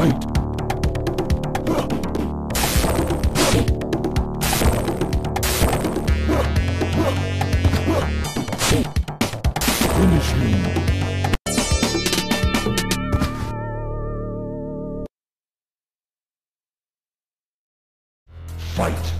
Fight! Finish me! Fight!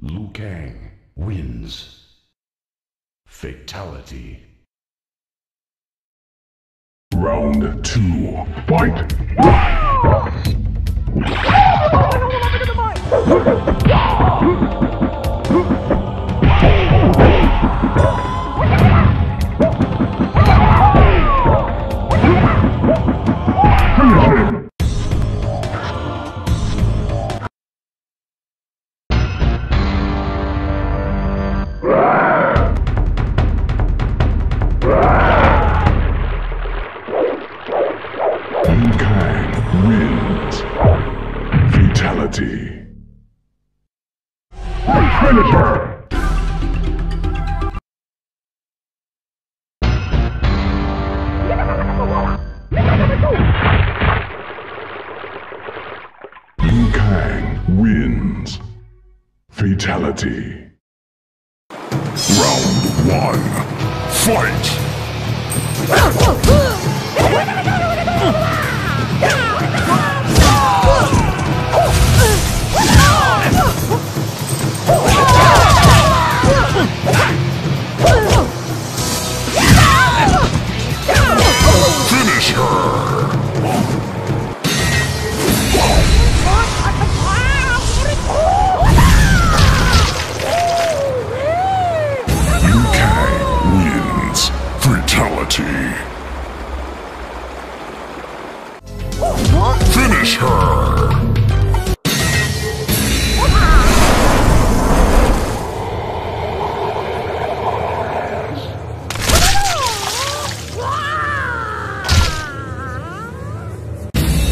Liu Kang wins. Fatality. Round two. Fight! Fatality. Finish her! Liu Kang wins. Fatality. Round one. Fight! Finish her!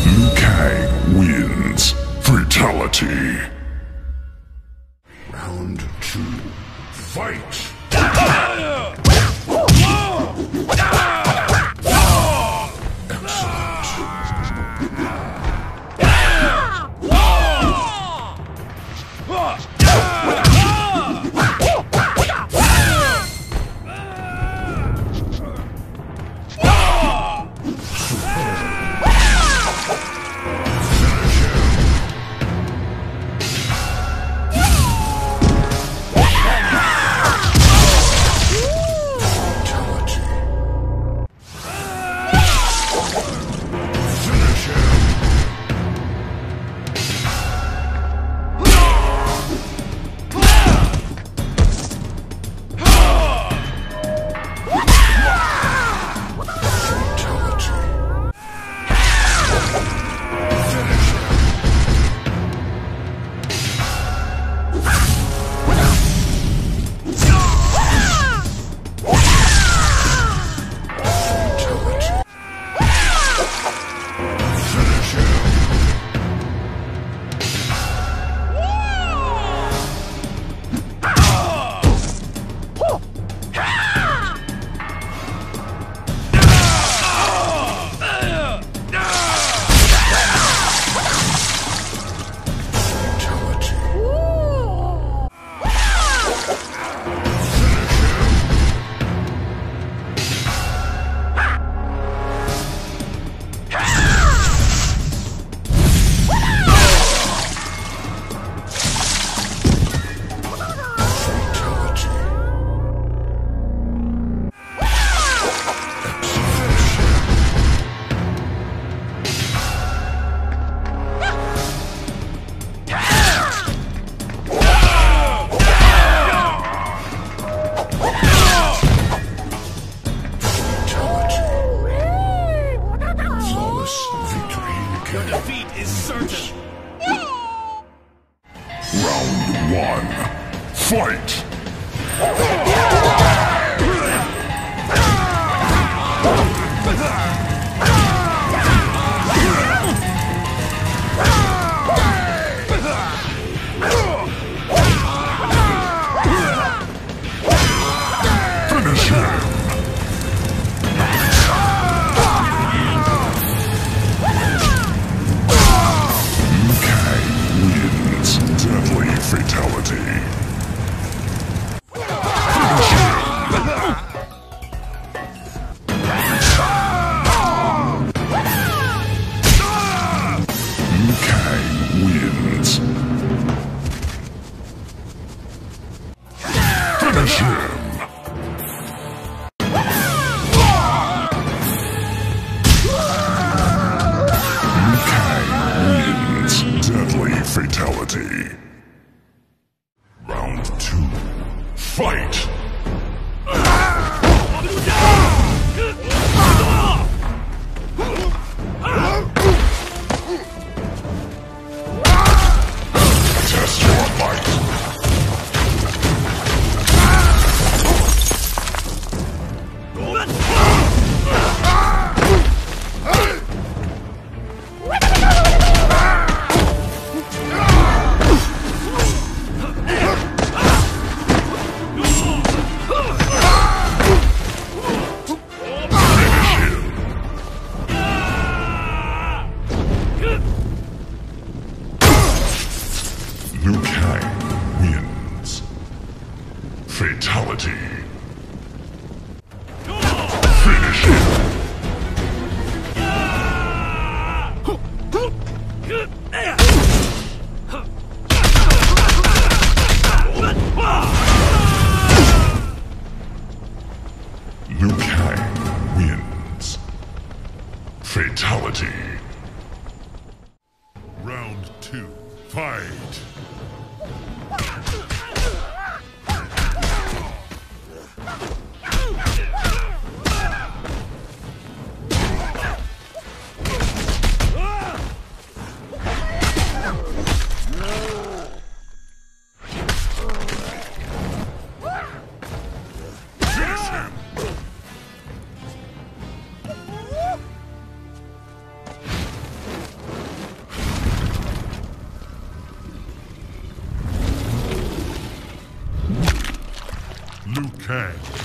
Liu Kang wins. Fatality. Round two. Fight! Adventure. Fatality. Finish him. Liu Kang wins. Fatality. Round two, fight!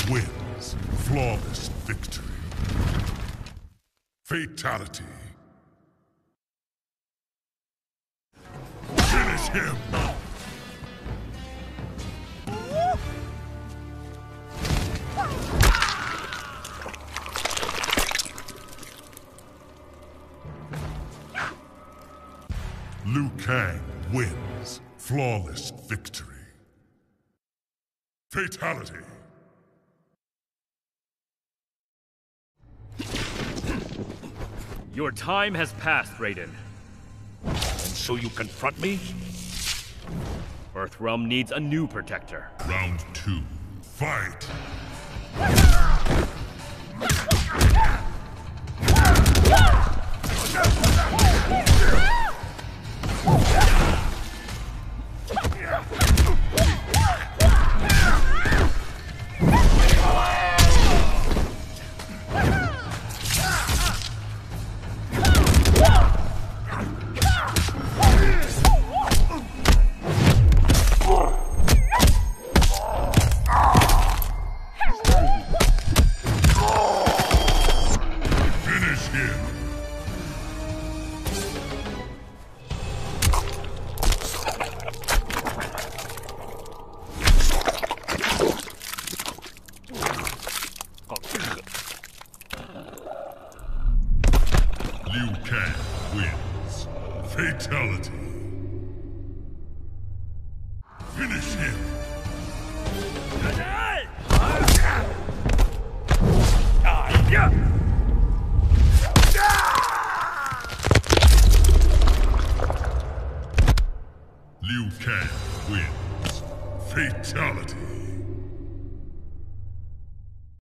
Wins. Flawless victory. Fatality. Finish him! Liu Kang wins. Flawless victory. Fatality. Your time has passed, Raiden. And so you confront me? Earthrealm needs a new protector. Round two. Fight! Finish him!